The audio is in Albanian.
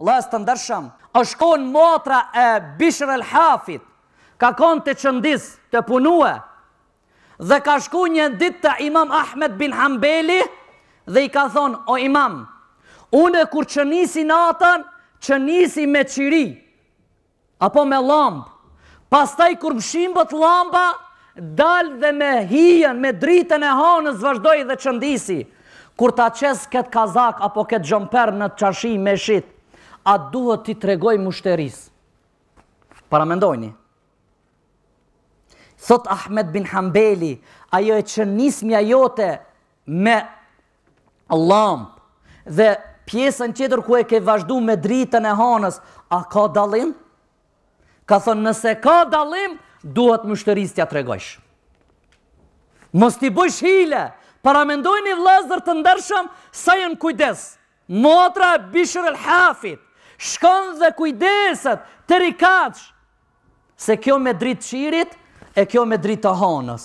Vllaz të ndershëm, është kon motra e Bishr el Hafit, ka kon te qëndisë, te punue, dhe ka shku një dit te Imam Ahmed bin Hambeli dhe i ka thon, o Imam, une kur qënisi natën, qënisi me qiri, Apo me llambë. Pastaj kur mshimbët llamba, dal dhe me hijen, me dritën e hanës vazhdoj dhe qëndisi. Kur ta qes këtë kazak apo këtë xhomper në çarshi me shit, a duhet t'i tregoj mushterisë? Paramendojni. Thotë Ahmed bin Hambeli, ajo e qënismja jote me Llambë dhe pjesën tjetër ku e ke vazhdu me dritën e hanës, a ka dallim? Ka thonë nëse ka dallim, duhet mushterisë t'ja tregojsh. Mos t'i bojsh hile, paramendojni vllazër të ndershëm sa janë kujdes. Motra e Bishr el Hafit shkon dhe kujdeset teri kaq se kjo me dritë qirit e kjo me dritë të hanës.